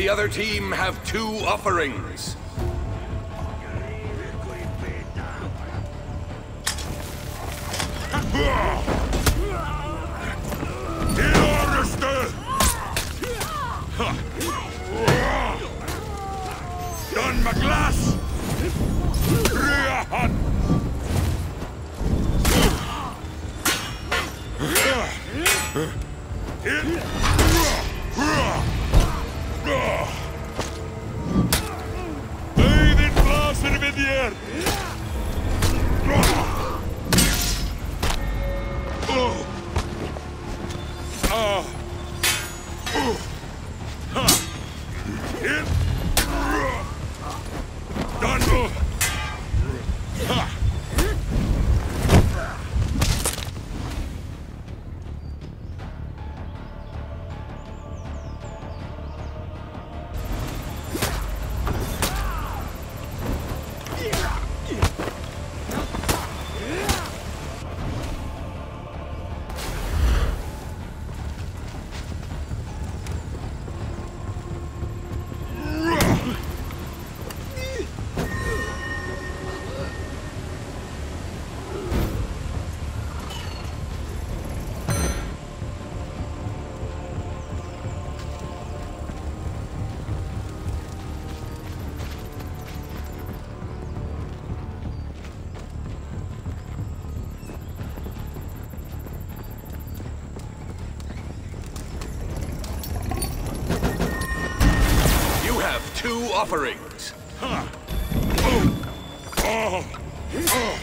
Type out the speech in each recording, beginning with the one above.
The other team have two offerings. Don! Offerings. Til oh. oh.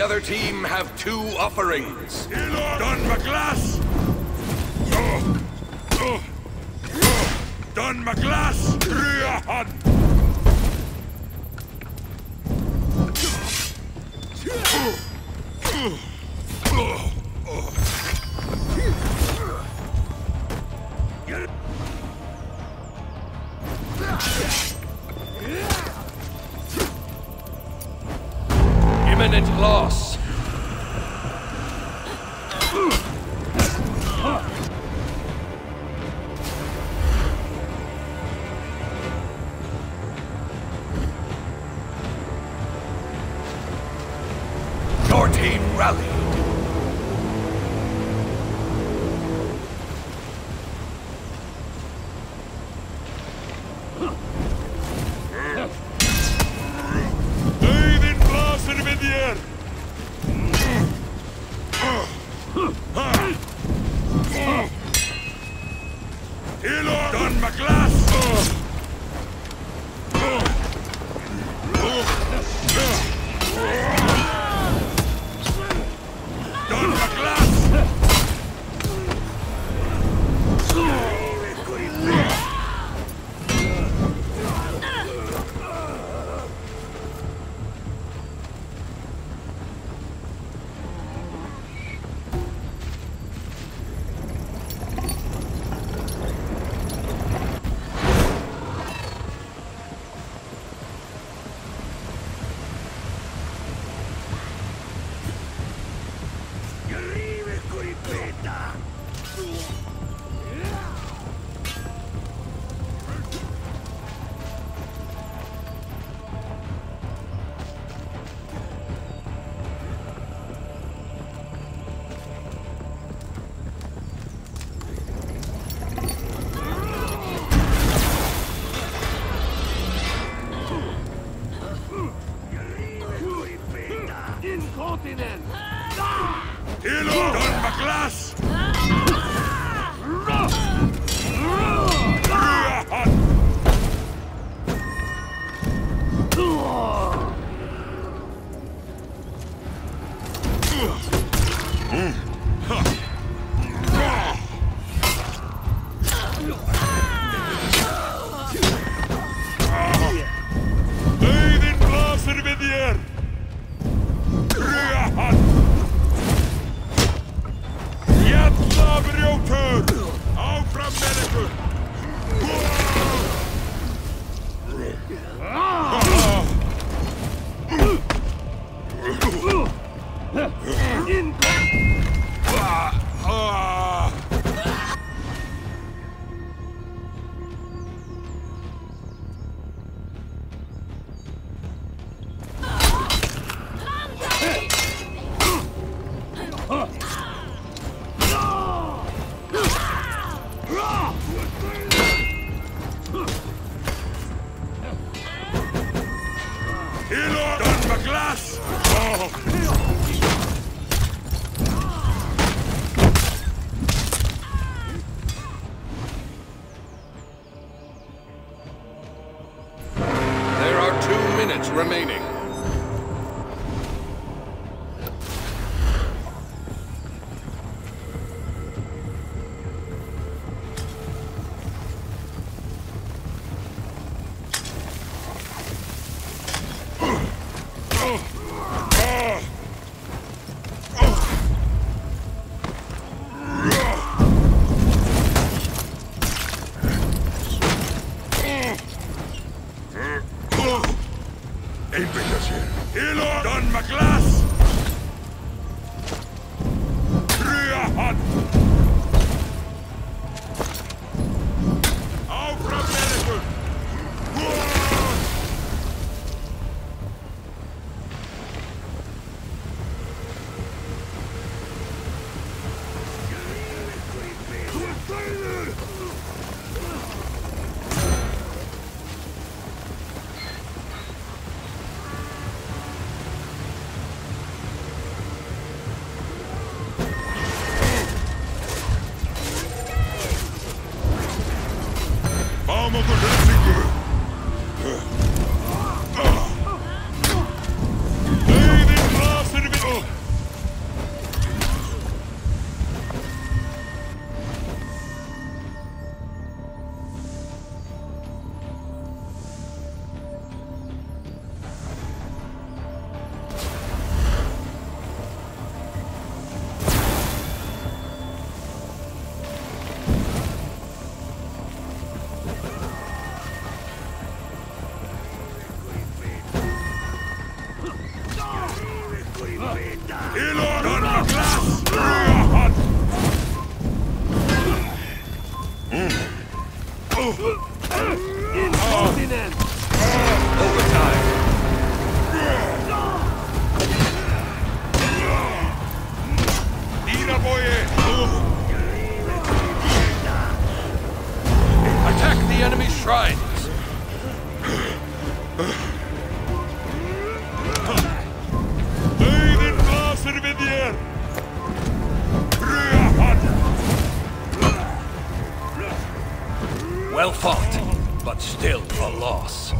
The other team have two offerings. Don McGlass! Don McGlass! Hann! Imminent loss. Your team rallied. Elon! Don McGlass! Incontinent! Hilo! Don! Ryahan! Leiðin hmm. Minutes remaining. Einbeita Well fought, but still a loss.